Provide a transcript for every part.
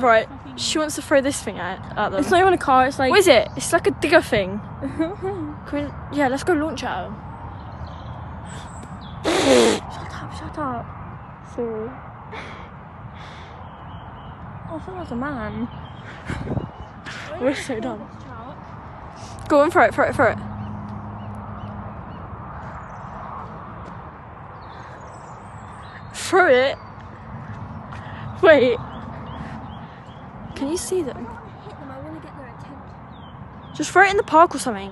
Right, she wants to throw this thing at, at them. It's not even a car. It's like. What is it? It's like a digger thing. Can we, yeah, let's go launch it at them. Shut up! Shut up. Sorry. Oh, I thought it was a man. We're so dumb. Go on, throw it, throw it, throw it. Throw it. Wait. Can you see them? hit them. I want get their attention. Just throw it in the park or something.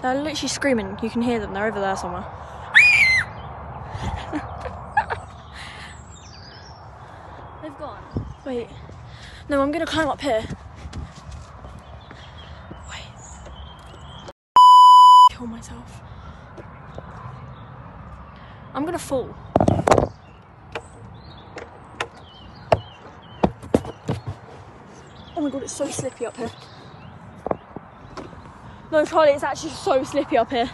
They're literally screaming. You can hear them. They're over there somewhere. They've gone. Wait. No, I'm gonna climb up here. Wait. Kill myself. Fall. Oh my god, it's so slippy up here. No, Charley, it's actually so slippy up here.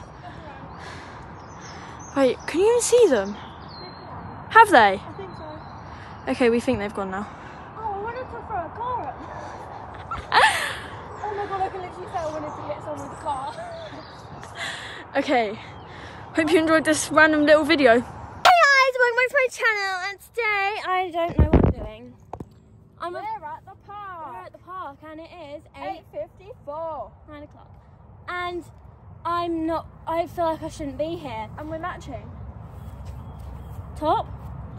Wait, can you even see them? Have they? I think so. Okay, we think they've gone now. Oh, I wanted to throw a car at oh my god, I can literally say I wanted to hit someone with a car. Okay. Hope you enjoyed this random little video. Hey guys, welcome back to my channel, and today I don't know what I'm doing. I'm We're a, at the we're park. at the park, and it is eight 8.54. nine o'clock, and I'm not. I feel like I shouldn't be here. And we're matching. Top,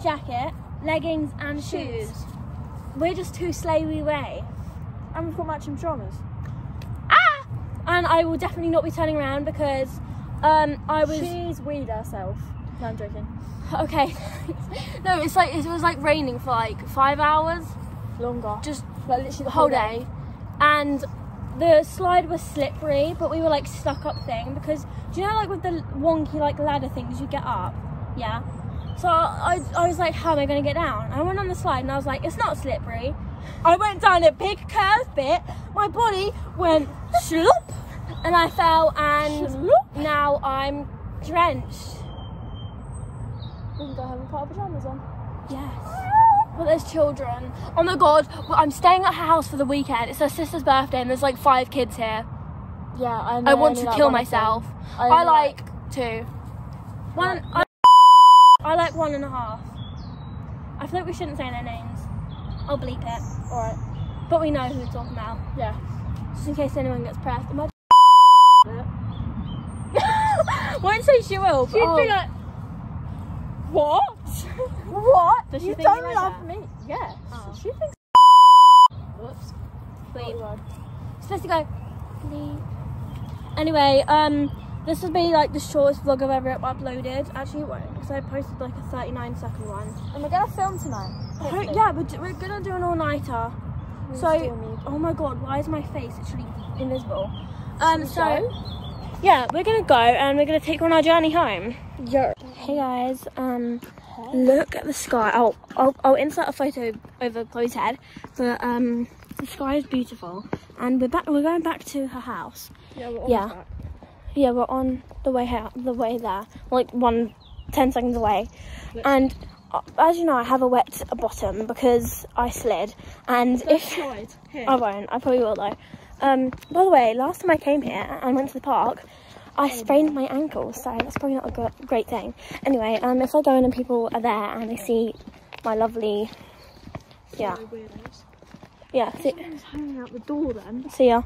jacket, leggings, and shoes. We're just too slawy way. And we've got matching pajamas. Ah! And I will definitely not be turning around because um, I was. She's weed herself. No, I'm joking. Okay. no, it's like it was like raining for like five hours, Longer. just Like literally the whole day, and the slide was slippery, but we were like stuck up thing because do you know like with the wonky like ladder things you get up, yeah. So I, I was like, how am I going to get down? I went on the slide and I was like, it's not slippery. I went down a big curve bit. My body went sloop, and I fell, and now I'm drenched. We can go have a part of pajamas on. Yes. But there's children. Oh my god, I'm staying at her house for the weekend. It's her sister's birthday and there's like five kids here. Yeah, I I want to kill myself. I, like two. One. I, I like one and a half. I feel like we shouldn't say their names. I'll bleep it. Alright. But we know who we're talking about. Yeah. Just in case anyone gets pressed. Am I- Won't say she will. She'd oh. be like, what? what? Does she you think don't you like love that? me. Yes. Oh. She thinks. Whoops. Wait. Bleep. supposed to go. Bleep. Anyway, um, this will be like the shortest vlog I've ever uploaded. Actually, it won't because I posted like a 39 second one. And we're gonna film tonight. Oh, hopefully. yeah, we're, we're gonna do an all nighter. We'll So, oh my god, why is my face actually invisible? Um, so go? yeah, we're gonna go and we're gonna take on our journey home. Yeah. Hey guys, um, look at the sky. I'll, I'll, I'll insert a photo over Chloe's head, but um, the sky is beautiful, and we're back. We're going back to her house. Yeah, we're Yeah. Yeah, we're on the way out, the way there, like one, ten seconds away, and. uh, As you know, I have a wet bottom because I slid, and if Slide. Here. I won't. I probably will though. Um, by the way, last time I came here and went to the park, I sprained my ankle, so that's probably not a gr- great thing. Anyway, um, if I go in and people are there and they see my lovely, yeah, Weirdos. yeah, see, hanging out the door then. see ya.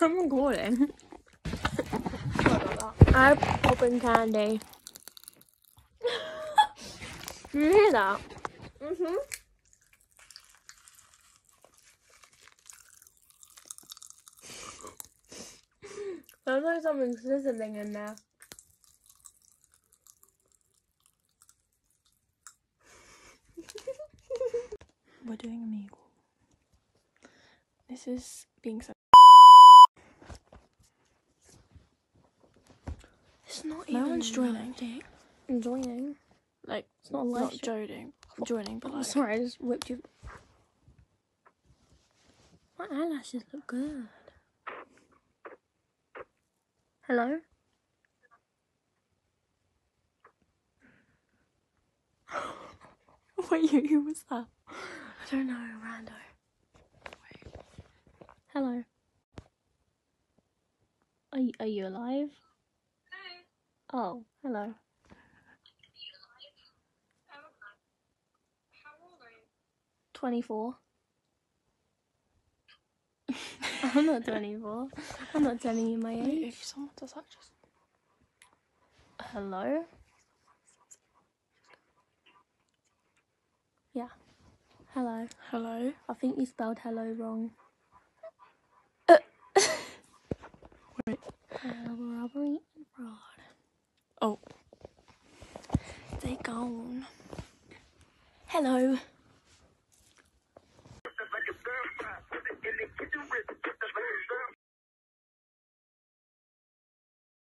I'm recording. I'm popping candy. you hear that? Mm-hmm. Sounds like something sizzling in there. We're doing Omegle. This is being so. It's not No even one's joining. loading. I'm joining. Like, It's not a live not show. joining, joining, but Oh, like. sorry, I just whipped you. My eyelashes look good. Hello? Wait, who was that? I don't know, Rando. Wait. Hello. Are you, are you alive? Oh, hello. Are you alive? I'm alive. How old are you? 24 not twenty-four. I'm not telling you my age. if someone does that, just Hello. Yeah. Hello. hello. I think you spelled hello wrong. Wait. Robbery and fraud. Oh, they gone. Hello.